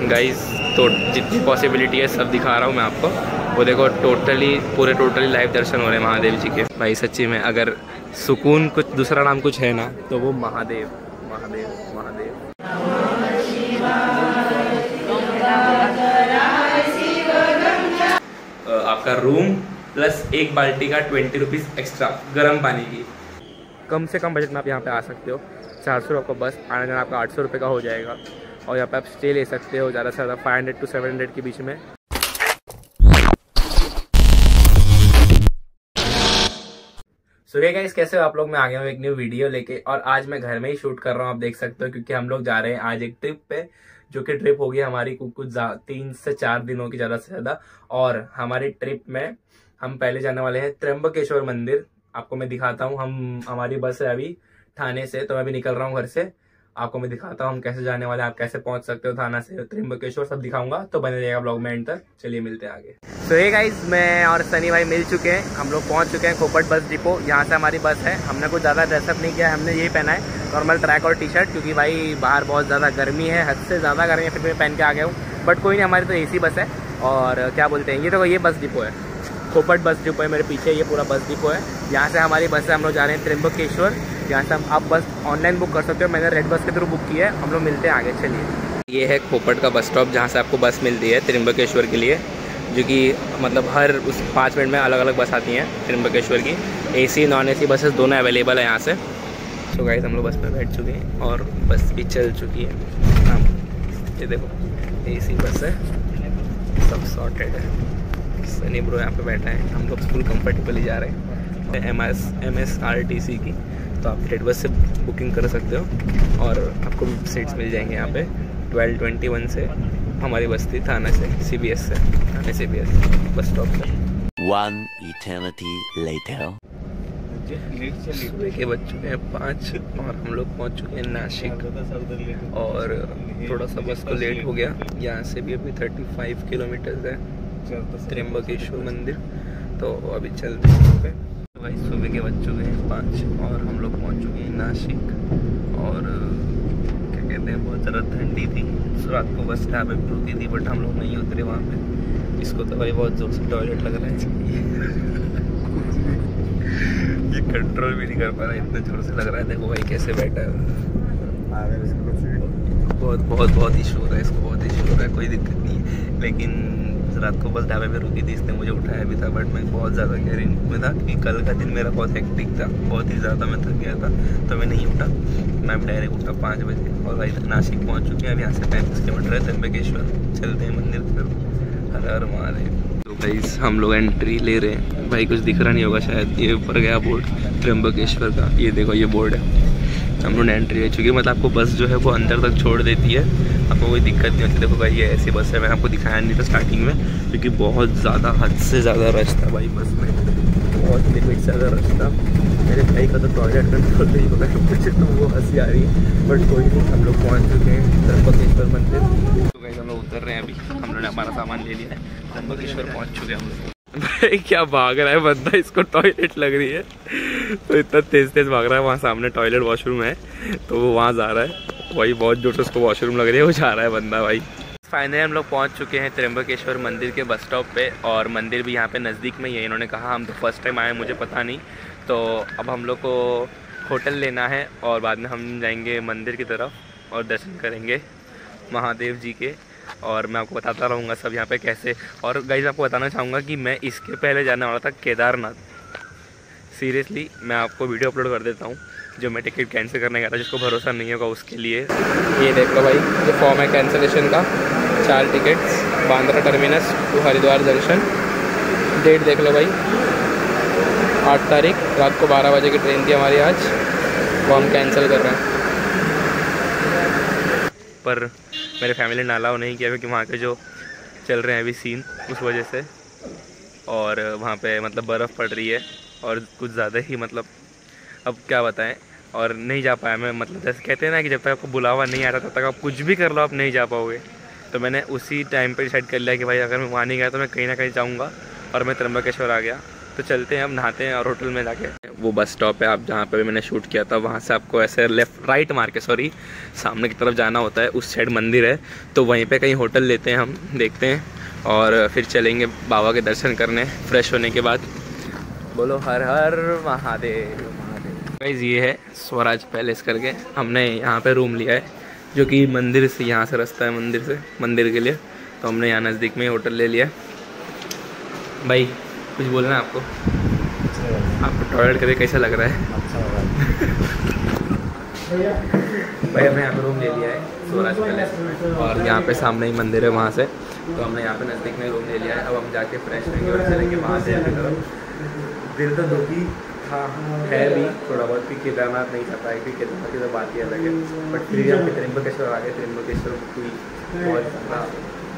Guys तो जितनी possibility है, सब दिखा रहा हूँ मैं आपको। वो देखो टोटली पूरे टोटली लाइव दर्शन हो रहे हैं महादेव जी के। भाई, सच्ची में, अगर सुकून कुछ दूसरा नाम कुछ है ना तो वो महादेव महादेव महादेव। आपका रूम प्लस एक बाल्टी का ट्वेंटी रुपीज़ एक्स्ट्रा गर्म पानी की। कम से कम बजट में आप यहाँ पे आ सकते हो। चार सौ आपका बस, आने जाना आपका आठ सौ रुपये का हो जाएगा। और यहाँ पे आप स्टे ले सकते हो, ज़्यादा से ज़्यादा five hundred to seven hundred के बीच में। सो ये गाइस कैसे हो आप लोग? मैं आ गया हूँ एक न्यू वीडियो लेके और आज मैं घर में ही शूट कर रहा हूँ, आप देख सकते हो, क्योंकि हम लोग जा रहे हैं आज एक ट्रिप पे, जो कि ट्रिप होगी हमारी कुछ तीन से चार दिनों की ज़्यादा से ज़्यादा। और हमारी ट्रिप में हम पहले जाने वाले हैं त्र्यंबकेश्वर मंदिर। आपको मैं दिखाता हूँ, हम, हमारी बस है अभी थाने से तो मैं अभी निकल रहा हूँ घर से। आपको मैं दिखाता हूँ हम कैसे जाने वाले आप कैसे पहुँच सकते हो, थाना से, त्रिम्बकेश्वर, सब दिखाऊँगा। तो बने रहेगा ब्लॉग में एंड तक। चलिए मिलते हैं आगे। तो ये गाइज़ मैं और सनी भाई मिल चुके हैं। हम लोग पहुँच चुके हैं खोपट बस डिपो। यहाँ से हमारी बस है। हमने कुछ ज़्यादा ड्रेसअप नहीं किया हमने यही पहना है। नॉर्मल ट्रैक और टी शर्ट क्योंकि भाई बाहर बहुत ज़्यादा गर्मी है। हद से ज़्यादा गर्मी है, फिर मैं पहन के आ गया हूँ। बट कोई नहीं, हमारी तो एसी बस है। और क्या बोलते हैं, ये देखो ये बस डिपो है। खोपट बस डिपो है मेरे पीछे, ये पूरा बस डिपो है। यहाँ से हमारी बस है, हम लोग जा रहे हैं त्रिम्बकेश्वर यहाँ से हम आप बस ऑनलाइन बुक कर सकते हो, मैंने रेड बस के थ्रू बुक की है, हम लोग मिलते हैं आगे, चलिए। ये है खोपट का बस स्टॉप जहाँ से आपको बस मिलती है त्रिम्बकेश्वर के लिए, जो कि मतलब हर उस पाँच मिनट में अलग अलग बस आती हैं त्रिम्बकेश्वर की। एसी नॉन एसी बसेस दोनों अवेलेबल है यहाँ से। तो गाइस हम लोग बस में बैठ चुके हैं और बस भी चल चुकी है। हाँ ये देखो एसी बस है। सब सॉर्टेड है। सनी ब्रो यहाँ पे बैठा है। हम लोग फुल कंफर्टेबली जा रहे हैं। M S M S R T C की। तो आप रेड बस से बुकिंग कर सकते हो। और आपको सीट्स मिल जाएँगे यहाँ पे। ट्वेल्व ट्वेंटी वन से हमारी बस थी थाना से सी बी एस से। Thane C B S bus stop से। One eternity later. सुबह के बज चुके हैं पाँच और हम लोग पहुँच चुके हैं नासिक और थोड़ा सा बस को लेट हो गया। यहाँ से भी अभी थर्टी फाइव किलोमीटर्स है। त्र्यंबकेश्वर मंदिर। तो अभी चलते हैं पे। भाई, सुबह के बज चुके हैं पाँच और हम लोग पहुँच चुके हैं नासिक। और, क्या कहते हैं, बहुत ज़्यादा ठंडी थी। रात को बस पर रुकी थी बट हम लोग नहीं उतरे वहाँ पे। इसको तो भाई बहुत ज़ोर से टॉयलेट लग रहा है। ये कंट्रोल भी नहीं कर पा रहा, इतने ज़ोर से लग रहा है। देखो भाई कैसे बैठा है। बहुत बहुत बहुत इशू हो रहा है, इसको बहुत इशू हो रहा है, कोई दिक्कत नहीं है। लेकिन रात को बस ढाबे पे रुकी थी, इसने मुझे उठाया भी था बट मैं बहुत ज़्यादा गहरी में था कि कल का दिन मेरा बहुत हेक्टिक था, बहुत ही ज़्यादा मैं थक गया था तो मैं नहीं उठा। मैं डायरेक्ट उठा पाँच बजे, और भाई नासिक पहुँच चुके हैं, अब यहाँ से पैंतीस किलोमीटर है, त्र्यंबकेश्वर। चलते हैं मंदिर की तरफ़। हर हर महादेव तो भाई हम लोग एंट्री ले रहे हैं। भाई कुछ दिख रहा नहीं होगा शायद, ये ऊपर गया बोर्ड त्र्यंबकेश्वर का। ये देखो, ये बोर्ड है। हम लोग एंट्री ले चुके मतलब आपको बस जो है वो अंदर तक छोड़ देती है। आपको कोई दिक्कत नहीं होती। देखो भाई, ये ऐसी बस है। मैंने आपको दिखाया नहीं था स्टार्टिंग में, क्योंकि बहुत ज़्यादा हद से ज़्यादा रश था भाई बस में। बहुत लिमिट से ज़्यादा रश था। मेरे भाई का तो टॉयलेट कंट्रोल नहीं होगा मुझे तो वो हँसी आ रही है। बट कोई नहीं, हम लोग पहुँच चुके हैं त्र्यंबकेश्वर मंदिर। तो भाई हम लोग उतर रहे हैं अभी। हम लोगों ने हमारा सामान ले लिया है। त्र्यंबकेश्वर पहुँच चुके हैं हम लोग। भाई, क्या भाग रहा है बंदा? इसको टॉयलेट लग रही है। तो इतना तेज तेज भाग रहा है, वहाँ सामने टॉयलेट वॉशरूम है। तो वो वहाँ जा रहा है। वही बहुत ज़ोर से उसको वॉशरूम लग रही है, वो जा रहा है बंदा भाई। फाइनली हम लोग पहुँच चुके हैं त्र्यंबकेश्वर मंदिर के बस स्टॉप पे और मंदिर भी यहाँ पे नज़दीक में ही है। इन्होंने कहा, हम तो फ़र्स्ट टाइम आए मुझे पता नहीं। तो अब हम लोग को होटल लेना है और बाद में हम जाएँगे मंदिर की तरफ़ और दर्शन करेंगे महादेव जी के। और मैं आपको बताता रहूँगा सब यहाँ पे कैसे। और गाइज़ आपको बताना चाहूँगा कि मैं इसके पहले जाने वाला था केदारनाथ। सीरियसली मैं आपको वीडियो अपलोड कर देता हूँ, जो मैं टिकट कैंसिल करने गया था, जिसको भरोसा नहीं होगा उसके लिए। ये देख लो भाई, ये फॉर्म है कैंसिलेशन का। चार tickets Bandra terminus to Haridwar junction date देख लो भाई। आठ तारीख, रात को बारह बजे की ट्रेन थी हमारी आज। हम कैंसिल कर रहे हैं। पर मेरे फैमिली ने अलाउ नहीं किया क्योंकि वहाँ के जो चल रहे हैं अभी सीन उस वजह से। और वहाँ पे मतलब बर्फ़ पड़ रही है और कुछ ज़्यादा ही मतलब अब क्या बताएँ, और नहीं जा पाया मैं मतलब जैसे कहते हैं ना कि जब तक आपको बुलावा नहीं आता तब तक आप कुछ भी कर लो, आप नहीं जा पाओगे। तो मैंने उसी टाइम पर डिसाइड कर लिया कि भाई अगर मैं वहाँ नहीं गया तो मैं कहीं ना कहीं जाऊँगा और मैं त्र्यंबकेश्वर आ गया। तो चलते हैं अब नहाते हैं और होटल में जाके। वो बस स्टॉप है, आप जहाँ पे भी मैंने शूट किया था, वहाँ से आपको ऐसे लेफ़्ट राइट मार के सॉरी सामने की तरफ़ जाना होता है, उस साइड मंदिर है। तो वहीं पे कहीं होटल लेते हैं हम, देखते हैं। और फिर चलेंगे बाबा के दर्शन करने फ्रेश होने के बाद। बोलो, हर हर महादेव महादेव। गाइज़ ये है स्वराज पैलेस करके। हमने यहाँ पे रूम लिया है, जो कि मंदिर से, यहाँ से रास्ता है मंदिर से, मंदिर के लिए। तो हमने यहाँ नज़दीक में होटल ले लिया। भाई कुछ बोलना है आपको? आपको टॉयलेट करके कैसा लग रहा है? भाई, हमने यहाँ पे रूम ले लिया है, स्वराज पैलेस और यहाँ पे सामने ही मंदिर है वहाँ से। तो हमने यहाँ पे नज़दीक में रूम ले लिया है। अब हम जाके फ्रेश होंगे और चलेंगे वहाँ से तरफ़। दिल तो दुखी था, है भी थोड़ा बहुत, कि केदारनाथ नहीं चाहता है कि केदारनाथ की तो बात ही अलग है। बट फिर भी हम त्रिम्बकेश्वर आ गए त्रिम्बकेश्वर की बहुत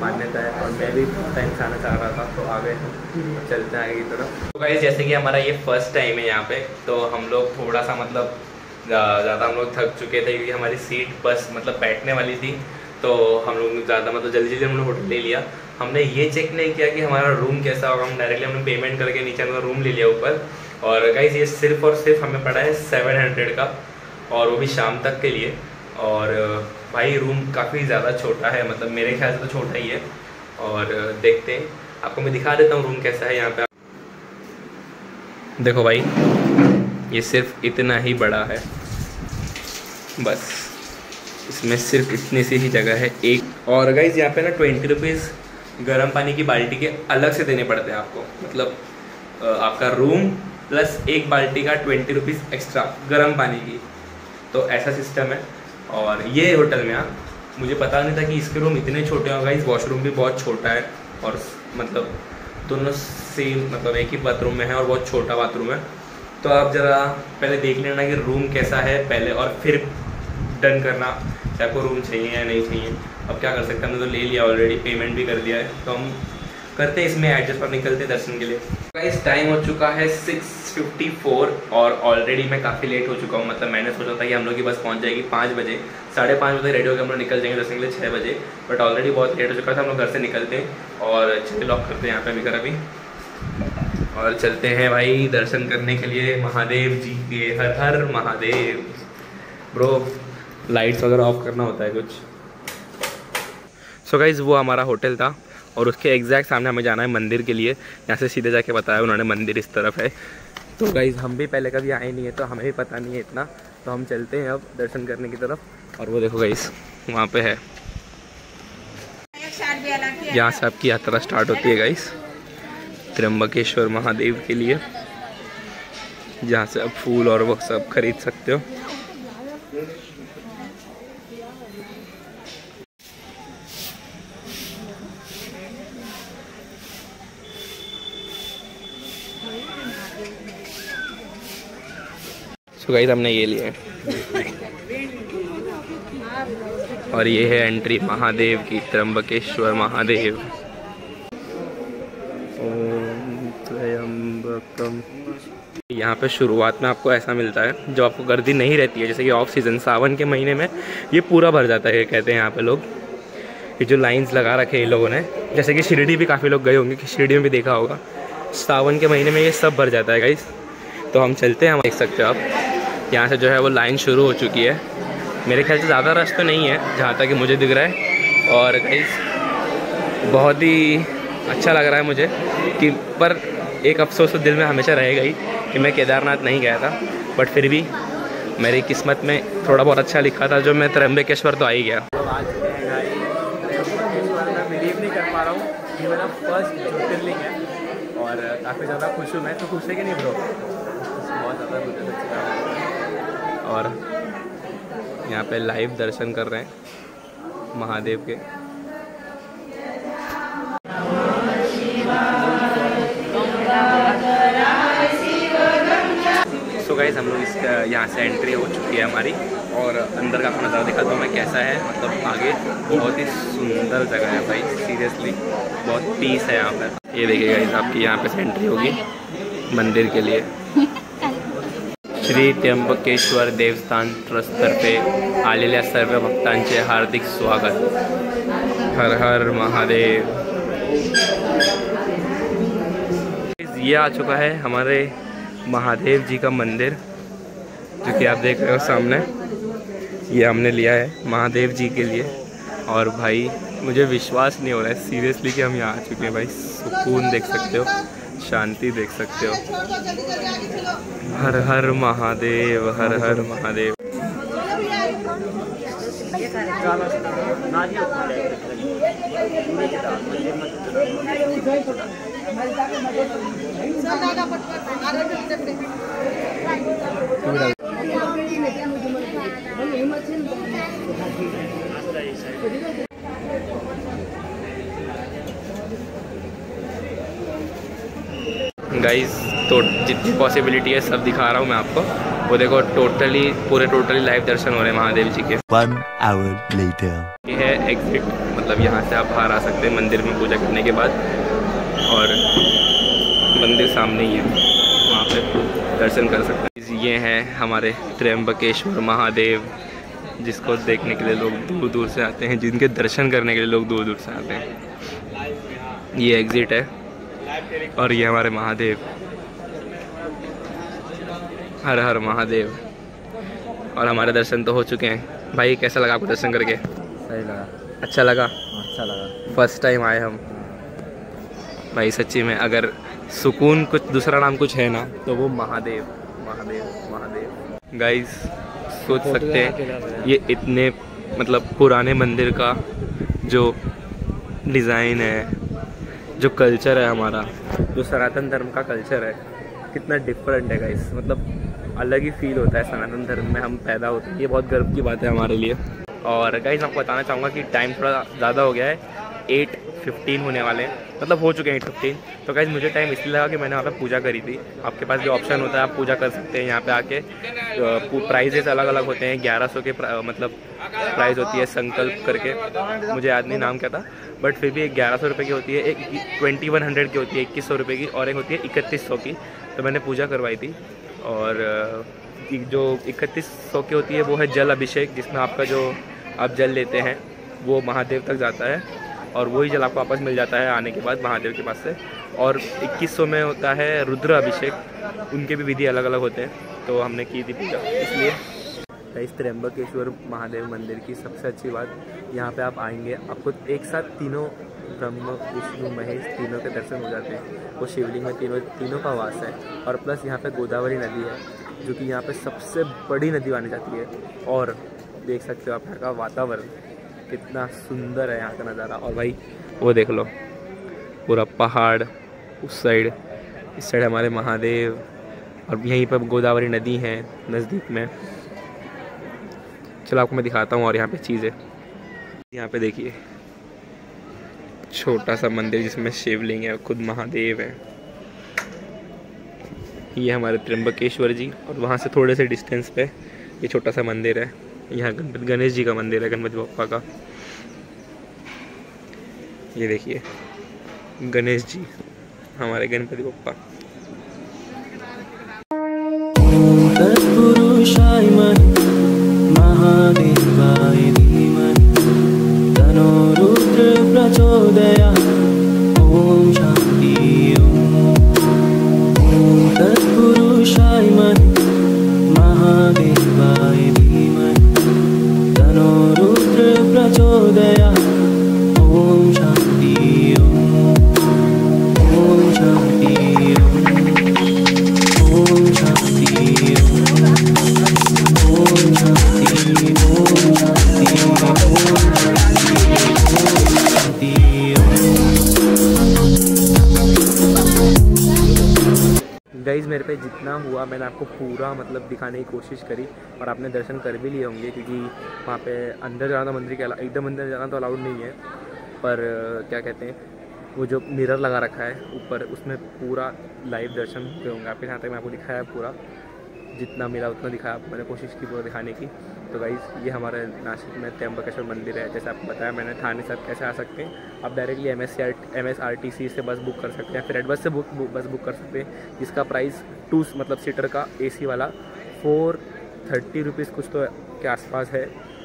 मान्यता है, और मैं भी टाइम आना चाह रहा था तो आ गए हम चलते हैं आगे की तरफ़। तो गाइस जैसे कि हमारा ये फ़र्स्ट टाइम है यहाँ पे तो हम लोग थोड़ा सा मतलब ज़्यादा हम लोग थक चुके थे, क्योंकि हमारी सीट बस मतलब बैठने वाली थी तो हम लोग ज़्यादा मतलब जल्दी जल्दी हम लोग होटल ले लिया। हमने ये चेक नहीं किया कि हमारा रूम कैसा होगा, हम डायरेक्टली हमने पेमेंट करके नीचे हमने रूम ले लिया ऊपर। और गाइज़ ये सिर्फ़ और सिर्फ़ हमें पड़ा है सेवन हंड्रेड का, और वो भी शाम तक के लिए। और भाई रूम काफ़ी ज़्यादा छोटा है मतलब मेरे ख्याल से तो छोटा ही है। और देखते हैं। आपको मैं दिखा देता हूँ रूम कैसा है यहाँ पे। देखो भाई, ये सिर्फ़ इतना ही बड़ा है। बस, इसमें सिर्फ़ इतनी सी ही जगह है। एक, और गाइज़ यहाँ पे ना ट्वेंटी रुपीज़ गर्म पानी की बाल्टी के अलग से देने पड़ते हैं आपको। मतलब आपका रूम प्लस एक बाल्टी का ट्वेंटी रुपीज़ एक्स्ट्रा गर्म पानी की। तो ऐसा सिस्टम है। और ये होटल में आप मुझे पता नहीं था कि इसके रूम इतने छोटे होगा इस वॉशरूम भी बहुत छोटा है और मतलब दोनों सेम मतलब एक ही बाथरूम में है और बहुत छोटा बाथरूम है। तो आप ज़रा पहले देख लेना कि रूम कैसा है पहले और फिर डन करना कि आपको रूम चाहिए या नहीं चाहिए। अब क्या कर सकते हैं? हमने तो ले लिया ऑलरेडी पेमेंट भी कर दिया है। तो हम करते हैं इसमें एडजस्ट और निकलते दर्शन के लिए। इस टाइम हो चुका है 6:54 और ऑलरेडी मैं काफ़ी लेट हो चुका हूँ। मतलब मैंने सोचा था कि हम लोग की बस पहुँच जाएगी पाँच बजे। साढ़े पाँच बजे रेडी होकर हम लोग निकल जाएँगे दर्शन के लिए छः बजे। बट ऑलरेडी बहुत लेट हो चुका था हम लोग घर से निकलते हैं और चलिए लॉक करते हैं यहाँ पे अभी कर अभी। और चलते हैं भाई दर्शन करने के लिए महादेव जी के हर हर महादेव। ब्रो लाइट्स वगैरह ऑफ़ करना होता है कुछ। सो so गाइज़ वो हमारा होटल था और उसके एग्जैक्ट सामने हमें जाना है मंदिर के लिए। यहाँ से सीधे जाके बताया उन्होंने मंदिर इस तरफ़ है। तो गाइज़ हम भी पहले कभी आए नहीं है तो हमें भी पता नहीं है इतना। तो हम चलते हैं अब दर्शन करने की तरफ़। और वो देखो गाइज़ वहाँ पे है। यहाँ से आपकी यात्रा स्टार्ट होती है गाइस त्र्यंबकेश्वर महादेव के लिए। जहाँ से आप फूल और वो सब खरीद सकते हो। सो गाइस हमने ये लिए और ये है एंट्री महादेव की त्र्यंबकेश्वर महादेव। यहाँ पे शुरुआत में आपको ऐसा मिलता है जो आपको गर्दी नहीं रहती है जैसे कि ऑफ़ सीज़न सावन के महीने में ये पूरा भर जाता है कहते हैं यहाँ पे लोग। ये जो लाइंस लगा रखे हैं इन लोगों ने जैसे कि शिरडी भी काफ़ी लोग गए होंगे कि शिरडी में भी देखा होगा। सावन के महीने में ये सब भर जाता है गाइस तो हम चलते हैं हम देख सकते हो आप। यहाँ से जो है वो लाइन शुरू हो चुकी है। मेरे ख्याल से ज़्यादा रश तो नहीं है, जहाँ तक मुझे दिख रहा है। और कहीं बहुत ही अच्छा लग रहा है मुझे कि पर एक अफसोस तो दिल में हमेशा रहेगा ही कि मैं केदारनाथ नहीं गया था। बट फिर भी मेरी किस्मत में थोड़ा बहुत अच्छा लिखा था, जो मैं त्र्यंबकेश्वर तो आ ही गया। और काफ़ी ज़्यादा खुश हूँ मैं। तो खुश है कि नहीं ब्रो बहुत ज़्यादा और यहाँ पे लाइव दर्शन कर रहे हैं महादेव के। सो गाइज़ हम लोग इस यहाँ से एंट्री हो चुकी है हमारी और अंदर का नज़ारा दिखा तो मैं कैसा है। मतलब आगे बहुत ही सुंदर जगह है भाई सीरियसली बहुत पीस है यहाँ पर। ये देखिए गाइज़ आपकी यहाँ पे एंट्री होगी मंदिर के लिए। श्री त्र्यंबकेश्वर देवस्थान ट्रस्ट ट्रस्टतर्फे आलेल्या सर्व भक्तांचे हार्दिक स्वागत. हर हर महादेव. ये आ चुका है हमारे महादेव जी का मंदिर, जो कि आप देख रहे हो सामने। ये हमने लिया है महादेव जी के लिए। और भाई, मुझे विश्वास नहीं हो रहा है सीरियसली कि हम यहाँ आ चुके हैं भाई। सुकून देख सकते हो। शांति देख सकते हो। हर हर महादेव हर हर महादेव। गाइस तो जितनी पॉसिबिलिटी है सब दिखा रहा हूँ मैं आपको। वो देखो टोटली पूरे टोटली लाइव दर्शन हो रहे हैं महादेव जी के। One hour later. ये है एग्जिट मतलब यहाँ से आप बाहर आ सकते हैं मंदिर में पूजा करने के बाद। और मंदिर सामने ही है वहाँ पे दर्शन कर सकते हैं। ये हैं हमारे त्र्यंबकेश्वर महादेव जिसको देखने के लिए लोग दूर दूर से आते हैं जिनके दर्शन करने के लिए लोग दूर दूर से आते हैं। ये एग्ज़िट है। और ये हमारे महादेव। हर हर महादेव। और हमारे दर्शन तो हो चुके हैं। भाई कैसा लगा आपको दर्शन करके? सही लगा। अच्छा लगा? अच्छा लगा। फ़र्स्ट टाइम आए हम। भाई सच्ची में अगर सुकून कुछ दूसरा नाम कुछ है ना तो वो महादेव। महादेव महादेव। गाइस सोच सकते हैं ये इतने मतलब पुराने मंदिर का जो डिज़ाइन है जो कल्चर है हमारा, जो सनातन धर्म का कल्चर है, कितना डिफरेंट है गाइस मतलब अलग ही फील होता है सनातन धर्म में हम पैदा होते हैं। ये बहुत गर्व की बात है हमारे लिए। और गाइस आपको बताना चाहूँगा कि टाइम थोड़ा ज़्यादा हो गया है। एट फिफ्टीन होने वाले हैं। मतलब हो चुके हैं एट फिफ्टीन। तो गाइस मुझे टाइम इसलिए लगा कि मैंने वहाँ पे पूजा करी थी। आपके पास जो ऑप्शन होता है, आप पूजा कर सकते हैं। यहाँ पे आके प्राइजेस अलग अलग होते हैं। ग्यारह सौ के प्रा- मतलब प्राइस होती है संकल्प करके। मुझे याद नहीं नाम क्या था बट फिर भी एक ग्यारह सौ की होती है, एक ट्वेंटी वन हंड्रेड की होती है, इक्कीस सौ रुपये की, और एक होती है इकतीस सौ की। तो मैंने पूजा करवाई थी। और जो इकतीस सौ की होती है, वो है जल अभिषेक, जिसमें आपका जो आप जल लेते हैं, वो महादेव तक जाता है। और वही जल आपको वापस मिल जाता है आने के बाद महादेव के पास से। और 2100 में होता है रुद्र अभिषेक उनके भी विधि अलग अलग होते हैं तो हमने की थी पूजा। इसलिए इस त्र्यंबकेश्वर महादेव मंदिर की सबसे अच्छी बात, यहाँ पे आप आएँगे आपको एक साथ तीनों ब्रह्म, विष्णु, महेश तीनों के दर्शन हो जाते हैं। वो शिवलिंग में तीनों तीनों का वास है। और प्लस यहाँ पे गोदावरी नदी है, जो कि यहाँ पे सबसे बड़ी नदी मानी जाती है। और देख सकते हो आप यहाँ का वातावरण। कितना सुंदर है यहाँ का नज़ारा। और भाई, वो देख लो, पूरा पहाड़ उस साइड, इस साइड हमारे महादेव। और यहीं पर गोदावरी नदी है, नज़दीक में। चलो आपको मैं दिखाता हूँ और यहाँ पे चीज़ें। यहाँ पे देखिए, छोटा सा मंदिर जिसमें शिवलिंग है खुद महादेव है। ये हमारे त्र्यंबकेश्वर जी, और वहाँ से थोड़े से डिस्टेंस पे ये छोटा सा मंदिर है। यहाँ गणपति गणेश जी का मंदिर है, गणपति बप्पा का। ये देखिए, गणेश जी, हमारे गणपति बप्पा। पूरा मतलब दिखाने की कोशिश करी और आपने दर्शन कर भी लिए होंगे क्योंकि वहाँ पे अंदर जाना था मंदिर के एकदम अंदर जाना तो अलाउड नहीं है, पर क्या कहते हैं, वो जो मिरर लगा रखा है ऊपर, उसमें पूरा लाइव दर्शन होंगे। आपके यहाँ तक मैं आपको दिखाया पूरा, जितना मिला उतना दिखाया मैंने कोशिश की पूरा दिखाने की। तो गाइज़ ये हमारे नासिक में त्र्यंबकेश्वर मंदिर है जैसे आपको बताया मैंने थाने से कैसे आ सकते हैं। आप directly M S C M S R T C से बस बुक कर सकते हैं फिर एडबस से बुक, बुक बस बुक कर सकते हैं जिसका प्राइस टू मतलब सीटर का ए सी वाला फोर थर्टी रुपीज़ कुछ तो के आसपास है।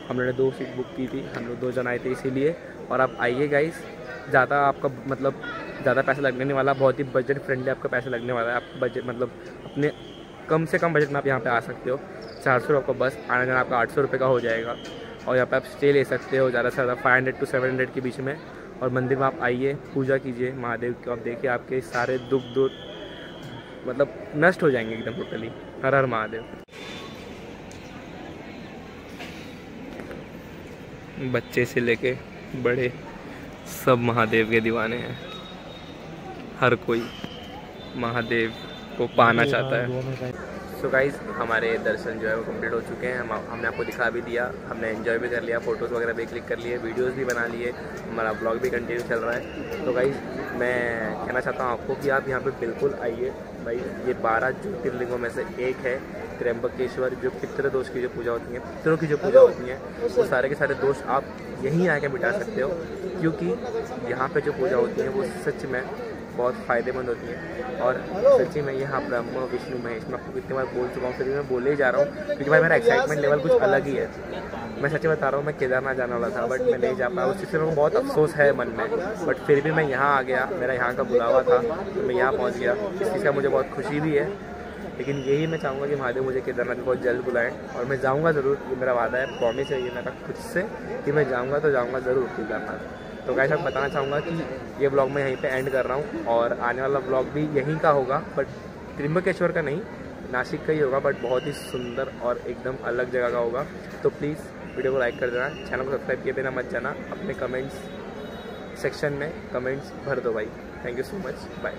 हम लोगों ने दो सीट बुक की थी हम लोग दो जन आए थे इसीलिए। और आप आइए गाइस ज़्यादा आपका मतलब ज़्यादा पैसा लगने नहीं वाला बहुत ही बजट फ्रेंडली आपका पैसा लगने वाला है। आप बजट मतलब अपने कम से कम बजट में आप यहाँ पे आ सकते हो। चार सौ आपका बस आना जाना आपका आठ सौ रुपये का हो जाएगा। और यहाँ पे आप स्टे ले सकते हो ज़्यादा से ज़्यादा five hundred to seven hundred के बीच में। और मंदिर में आप आइए पूजा कीजिए महादेव को आप देखिए आपके सारे दुख दूर मतलब नष्ट हो जाएँगे एकदम टोटली हर हर महादेव। बच्चे से लेके बड़े सब महादेव के दीवाने हैं। हर कोई महादेव को पाना चाहता है। सो गाइज़ हमारे दर्शन जो है वो कंप्लीट हो चुके हैं। हम हमने आपको दिखा भी दिया हमने एंजॉय भी कर लिया फ़ोटोज़ वगैरह भी क्लिक कर लिए वीडियोस भी बना लिए हमारा ब्लॉग भी कंटिन्यू चल रहा है। तो गाइज़ मैं कहना चाहता हूँ आपको कि आप यहाँ पे बिल्कुल आइए। भाई ये बारह ज्योतिर्लिंगों में से एक है त्र्यंबकेश्वर जो पितृ दोष की जो पूजा होती है पितरों की जो पूजा होती है वो सारे के सारे दोष आप यहीं आके मिटा सकते हो। क्योंकि यहाँ पे जो पूजा होती है वो सच में बहुत फ़ायदेमंद होती है। और सच्ची में यहाँ ब्रह्म, विष्णु, महेश, मैं आपको कितनी बार बोल चुका हूँ फिर भी मैं बोले ही जा रहा हूँ, क्योंकि भाई मेरा एक्साइटमेंट लेवल कुछ अलग ही है। मैं सच्ची बता रहा हूँ, मैं केदारनाथ जाने वाला था बट मैं नहीं जा पाया। उस चीज़ से मेरे को बहुत अफसोस है मन में बट फिर भी मैं यहाँ आ गया, मेरा यहाँ का बुलावा था तो मैं यहाँ पहुँच गया। इस चीज़ का मुझे बहुत खुशी भी है, लेकिन यही मैं चाहूँगा कि महादेव मुझे केदारनाथ बहुत जल्द बुलाएँ, और मैं जाऊँगा ज़रूर, ये मेरा वादा है प्रॉमिस है ये मेरा खुद से कि मैं जाऊँगा तो जाऊँगा ज़रूर केदारनाथ। तो गाइस मैं बताना चाहूँगा कि ये ब्लॉग मैं यहीं पे एंड कर रहा हूँ और आने वाला ब्लॉग भी यहीं का होगा बट त्रिम्बकेश्वर का नहीं, नासिक का ही होगा बट बहुत ही सुंदर और एकदम अलग जगह का होगा। तो प्लीज़ वीडियो को लाइक कर देना चैनल को सब्सक्राइब किए बिना मत जाना, अपने कमेंट्स सेक्शन में कमेंट्स भर दो भाई। Thank you so much bye